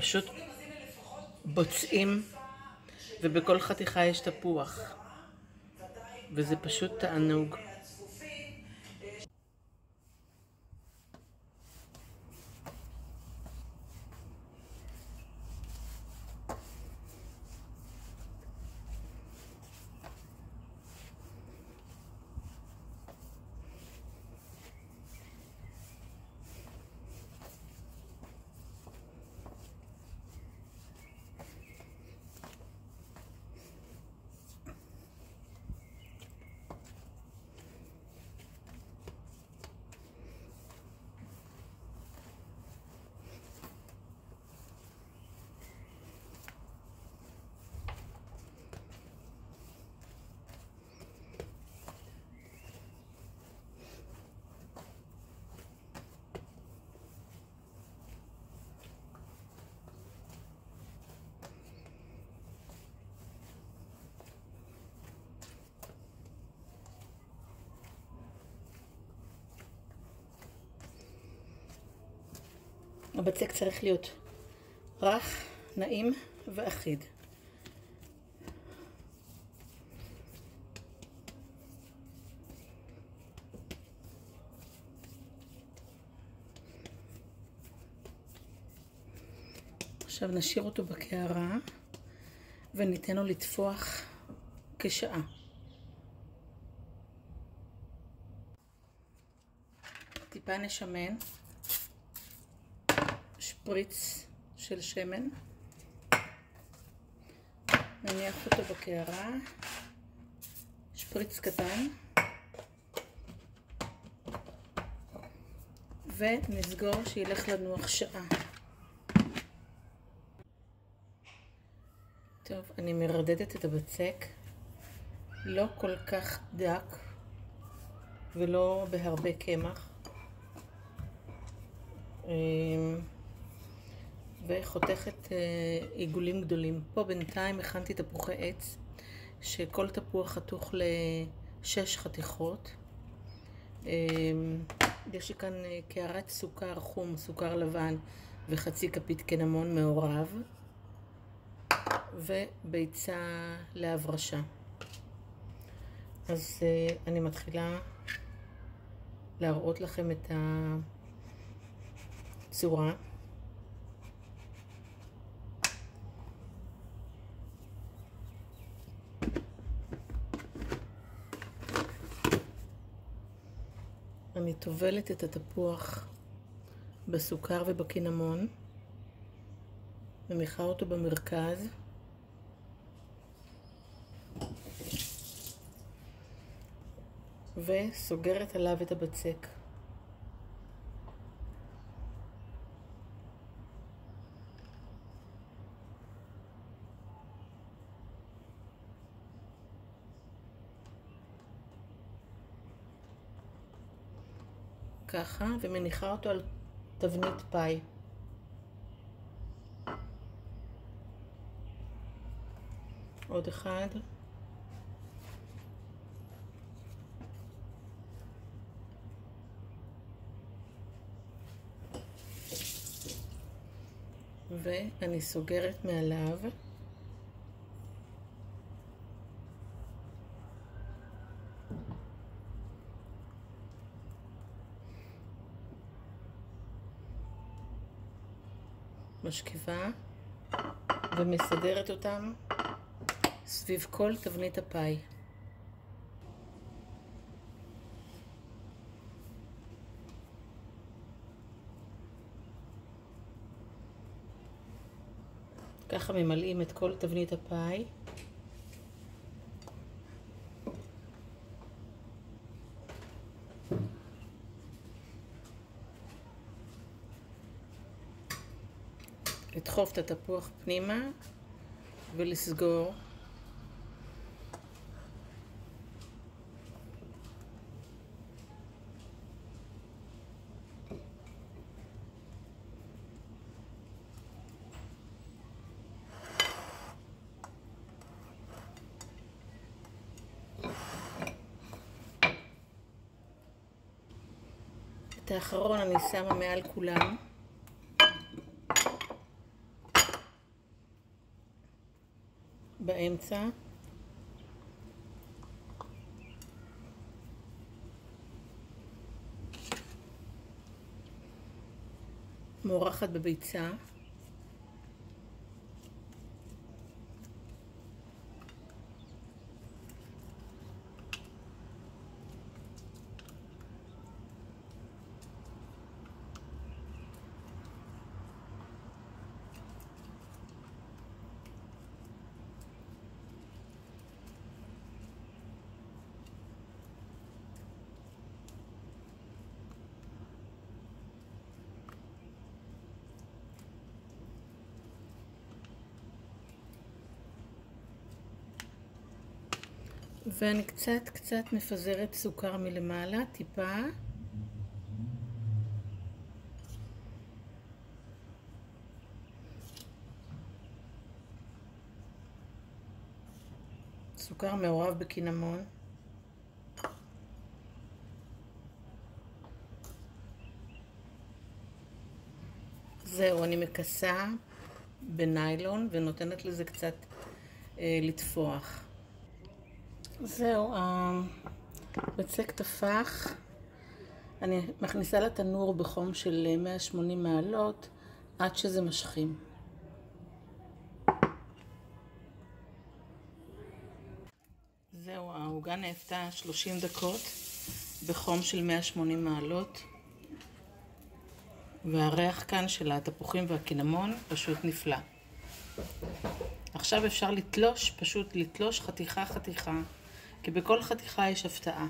פשוט בוצעים, ובכל חתיכה יש תפוח. וזה פשוט תענוג. הבצק צריך להיות רך, נעים ואחיד. עכשיו נשאיר אותו בקערה וניתן לו לטפוח כשעה. טיפה נשמן. שפריץ של שמן. נניח אותו בקערה, שפריץ קטן, ונסגור שילך לנוח שעה. טוב, אני מרדדת את הבצק, לא כל כך דק ולא בהרבה קמח. וחותכת אה, עיגולים גדולים. פה בינתיים הכנתי תפוחי עץ, שכל תפוח חתוך לשש חתיכות. אה, יש לי כאן אה, קערת סוכר חום, סוכר לבן וחצי כפית קנמון מעורב, וביצה להברשה. אז אני מתחילה להראות לכם את הצורה. אני טובלת את התפוח בסוכר ובקינמון, מניחה אותו במרכז. וסוגרת עליו את הבצק. ככה, ומניחה אותו על תבנית פאי. עוד אחד. ואני סוגרת מעליו. משכיבה ומסדרת אותם סביב כל תבנית הפאי. ככה ממלאים את כל תבנית הפאי. לדחוף את התפוח פנימה ולסגור. את האחרון אני שמה מעל כולם. באמצע. מורחת בביצה. ואני קצת קצת מפזרת סוכר מלמעלה, טיפה. סוכר מעורב בקינמון. זהו, אני מכסה בניילון ונותנת לזה קצת אה, לטפוח. זהו, הבצק טפח. אני מכניסה לתנור בחום של 180 מעלות עד שזה משכים. זהו, העוגה נאפתה 30 דקות בחום של 180 מעלות והריח כאן של התפוחים והקינמון פשוט נפלא. עכשיו אפשר לתלוש, פשוט לתלוש חתיכה חתיכה כי בכל חתיכה יש הפתעה.